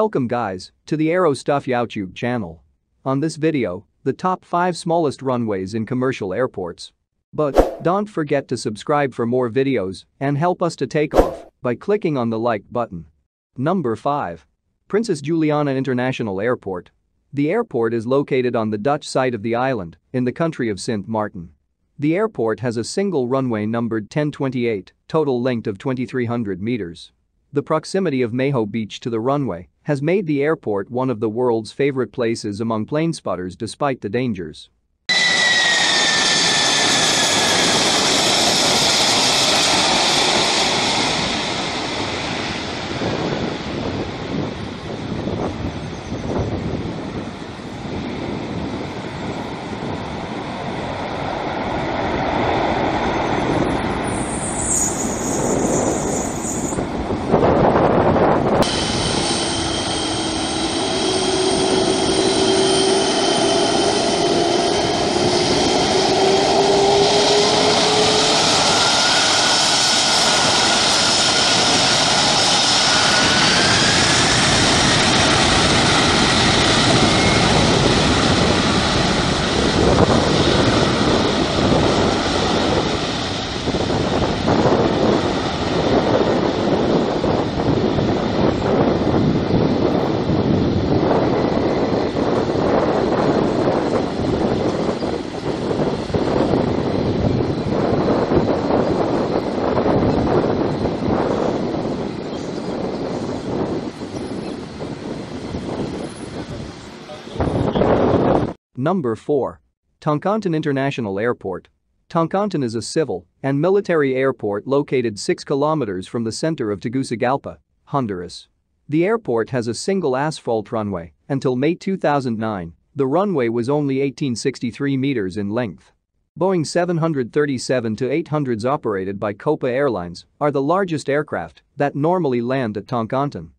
Welcome guys to the Aero Stuff YouTube channel. On this video, the top 5 smallest runways in commercial airports. But don't forget to subscribe for more videos and help us to take off by clicking on the like button. Number 5. Princess Juliana International Airport. The airport is located on the Dutch side of the island in the country of Sint Maarten. The airport has a single runway numbered 1028, total length of 2300 meters. The proximity of Maho Beach to the runway has made the airport one of the world's favorite places among plane spotters despite the dangers. Number 4. Toncontin International Airport. Toncontin is a civil and military airport located 6 kilometers from the center of Tegucigalpa, Honduras. The airport has a single asphalt runway until May 2009, the runway was only 1863 meters in length. Boeing 737 to 800s operated by Copa Airlines are the largest aircraft that normally land at Toncontin.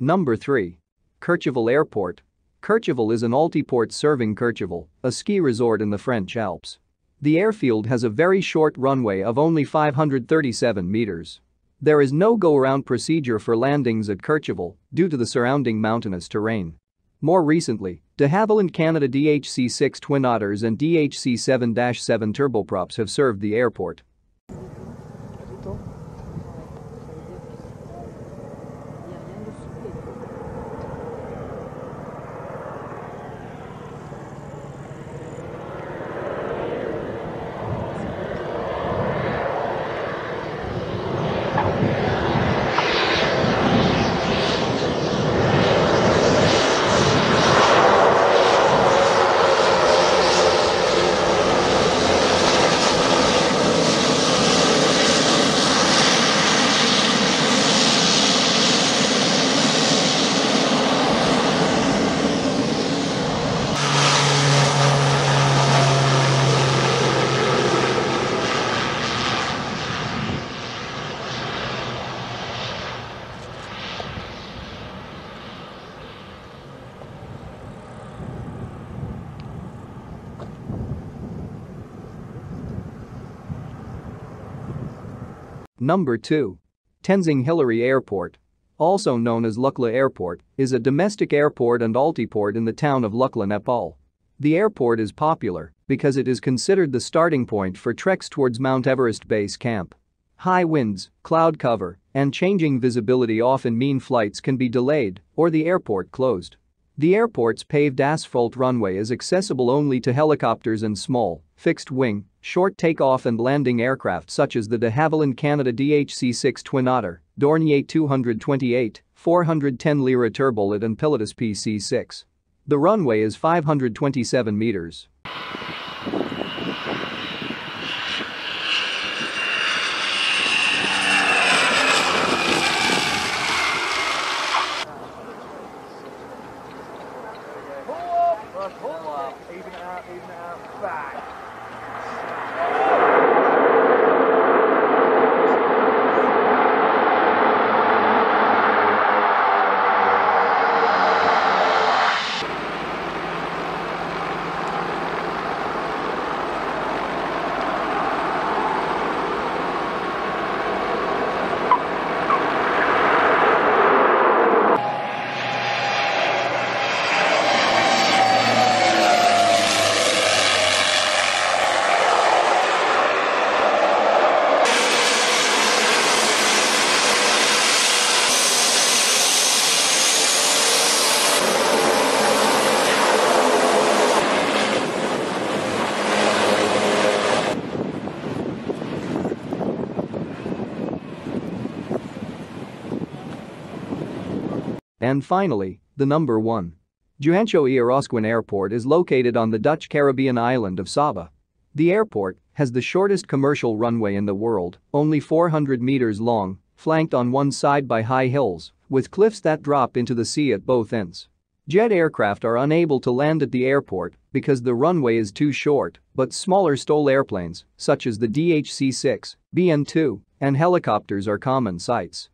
Number 3. Courchevel Airport. Courchevel is an altiport serving Courchevel, a ski resort in the French Alps. The airfield has a very short runway of only 537 meters. There is no go-around procedure for landings at Courchevel due to the surrounding mountainous terrain. More recently, de Havilland Canada DHC-6 Twin Otters and DHC-7-7 turboprops have served the airport. Number 2. Tenzing Hillary Airport. also known as Lukla Airport, is a domestic airport and altiport in the town of Lukla, Nepal. The airport is popular because it is considered the starting point for treks towards Mount Everest Base Camp. High winds, cloud cover, and changing visibility often mean flights can be delayed or the airport closed. The airport's paved asphalt runway is accessible only to helicopters and small, fixed-wing, short takeoff and landing aircraft such as the de Havilland Canada DHC-6 Twin Otter, Dornier 228, 410 Lira Turbolet and Pilatus PC-6. The runway is 527 meters. And finally, the number 1. Juancho Eorosquin Airport is located on the Dutch Caribbean island of Saba. The airport has the shortest commercial runway in the world, only 400 meters long, flanked on one side by high hills, with cliffs that drop into the sea at both ends. Jet aircraft are unable to land at the airport because the runway is too short, but smaller STOL airplanes, such as the DHC-6, BN-2, and helicopters are common sights.